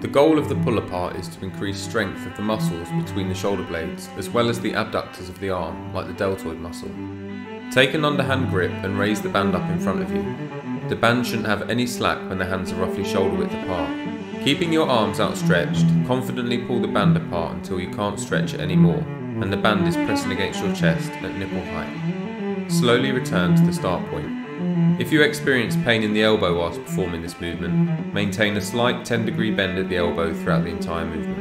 The goal of the pull apart is to increase strength of the muscles between the shoulder blades, as well as the abductors of the arm, like the deltoid muscle. Take an underhand grip and raise the band up in front of you. The band shouldn't have any slack when the hands are roughly shoulder width apart. Keeping your arms outstretched, confidently pull the band apart until you can't stretch it anymore, and the band is pressing against your chest at nipple height. Slowly return to the start point. If you experience pain in the elbow whilst performing this movement, maintain a slight 10 degree bend at the elbow throughout the entire movement.